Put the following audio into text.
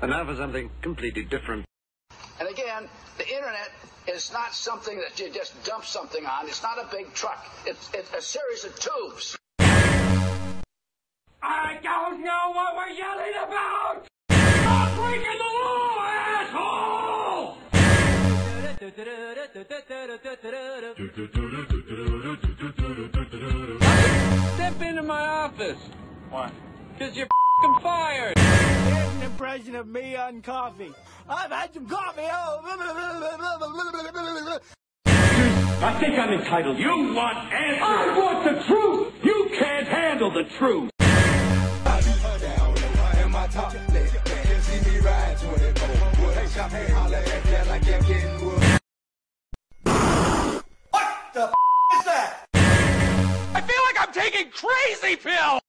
And now for something completely different. And again, the internet is not something that you just dump something on. It's not a big truck. It's, it's a series of tubes. I don't know what we're yelling about! Stop breaking the law, asshole! Step into my office. Why? Because you're fing fired. Here's impression of me on coffee. I've had some coffee. Oh. I think I'm entitled. You want answers. I want the truth. You can't handle the truth. What the f- is that? I feel like I'm taking crazy pills.